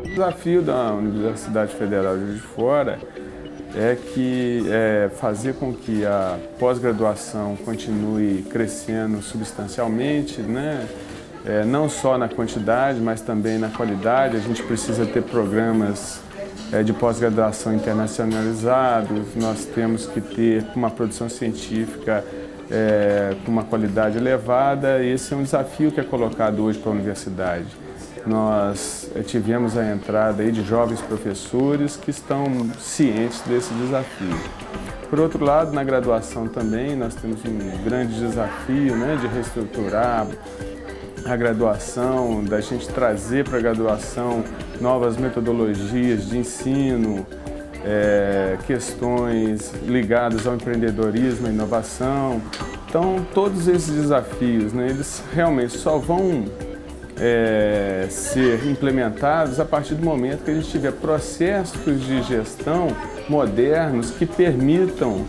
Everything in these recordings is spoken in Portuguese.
O desafio da Universidade Federal de de Fora é que é fazer com que a pós-graduação continue crescendo substancialmente, né? É, não só na quantidade, mas também na qualidade. A gente precisa ter programas é, de pós-graduação internacionalizados, nós temos que ter uma produção científica é, com uma qualidade elevada. Esse é um desafio que é colocado hoje para a universidade. Nós é, tivemos a entrada aí de jovens professores que estão cientes desse desafio. Por outro lado, na graduação também, nós temos um grande desafio né, de reestruturar a graduação, da gente trazer para a graduação novas metodologias de ensino, é, questões ligadas ao empreendedorismo, à inovação. Então, todos esses desafios, né, eles realmente só vão é, ser implementados a partir do momento que a gente tiver processos de gestão modernos que permitam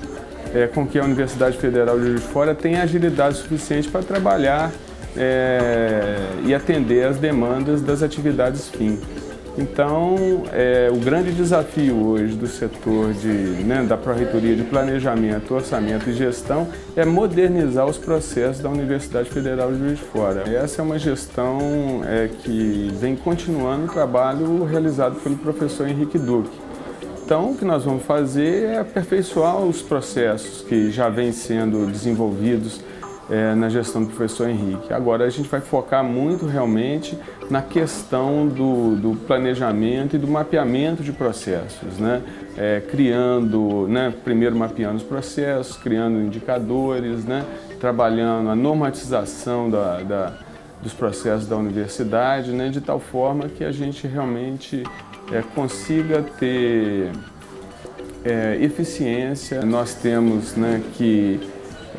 é, com que a Universidade Federal de Juiz de Fora tenha agilidade suficiente para trabalhar é, e atender às demandas das atividades fim. Então, é, o grande desafio hoje do setor de, né, da Pró-Reitoria de Planejamento, Orçamento e Gestão é modernizar os processos da Universidade Federal de Juiz de Fora. Essa é uma gestão é, que vem continuando o trabalho realizado pelo professor Henrique Duque. Então, o que nós vamos fazer é aperfeiçoar os processos que já vêm sendo desenvolvidos é, na gestão do professor Henrique. Agora a gente vai focar muito realmente na questão do, do planejamento e do mapeamento de processos, né? É, criando, né, primeiro mapeando os processos, criando indicadores, né, trabalhando a normatização da, da, dos processos da universidade, né, de tal forma que a gente realmente é, consiga ter é, eficiência. Nós temos né, que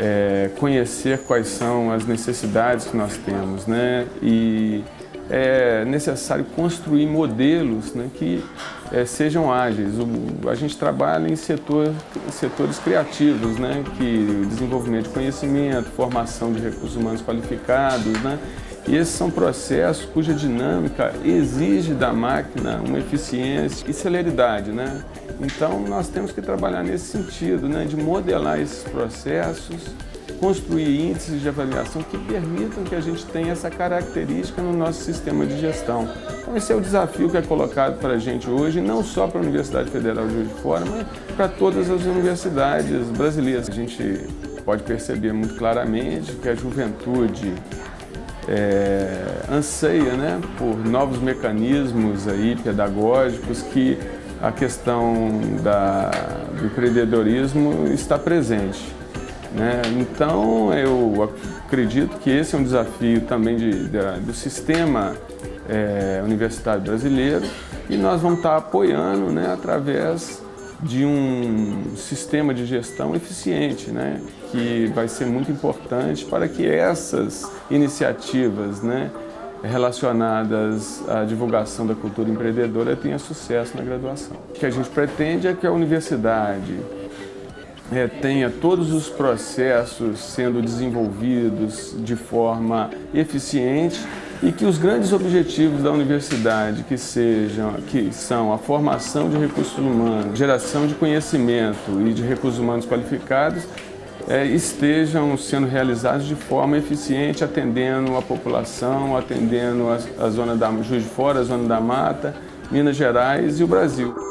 é, conhecer quais são as necessidades que nós temos, né? E é necessário construir modelos né, que é, sejam ágeis. O, a gente trabalha em setor, setores criativos, né, que desenvolvimento de conhecimento, formação de recursos humanos qualificados, né, e esses são processos cuja dinâmica exige da máquina uma eficiência e celeridade. Né? Então, nós temos que trabalhar nesse sentido, né, de modelar esses processos, construir índices de avaliação que permitam que a gente tenha essa característica no nosso sistema de gestão. Então, esse é o desafio que é colocado para a gente hoje, não só para a Universidade Federal de Juiz de Fora, mas para todas as universidades brasileiras. A gente pode perceber muito claramente que a juventude é, anseia né, por novos mecanismos aí pedagógicos que a questão da, do empreendedorismo está presente. Né? Então, eu acredito que esse é um desafio também de, de, do sistema é, universitário brasileiro e nós vamos estar apoiando né, através de um sistema de gestão eficiente, né, que vai ser muito importante para que essas iniciativas né, relacionadas à divulgação da cultura empreendedora tenham sucesso na graduação. O que a gente pretende é que a universidade é, tenha todos os processos sendo desenvolvidos de forma eficiente e que os grandes objetivos da universidade, que sejam, que são a formação de recursos humanos, geração de conhecimento e de recursos humanos qualificados, é, estejam sendo realizados de forma eficiente, atendendo a população, atendendo a, a zona da Juiz de Fora, a zona da Mata, Minas Gerais e o Brasil.